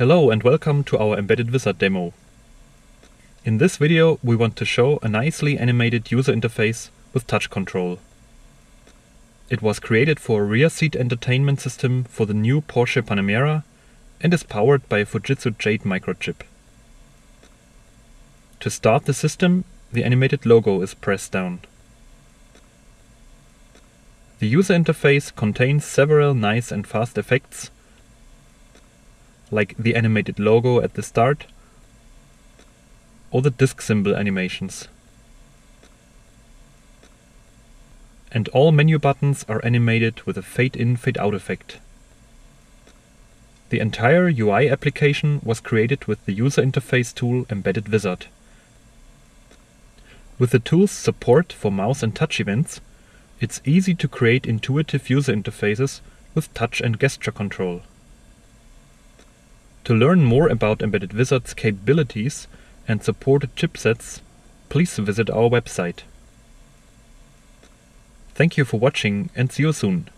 Hello and welcome to our Embedded Wizard demo. In this video we want to show a nicely animated user interface with touch control. It was created for a rear seat entertainment system for the new Porsche Panamera and is powered by a Fujitsu Jade microchip. To start the system, the animated logo is pressed down. The user interface contains several nice and fast effects like the animated logo at the start, or the disk symbol animations. And all menu buttons are animated with a fade-in fade-out effect. The entire UI application was created with the user interface tool Embedded Wizard. With the tool's support for mouse and touch events, it's easy to create intuitive user interfaces with touch and gesture control. To learn more about Embedded Wizard's capabilities and supported chipsets, please visit our website. Thank you for watching and see you soon.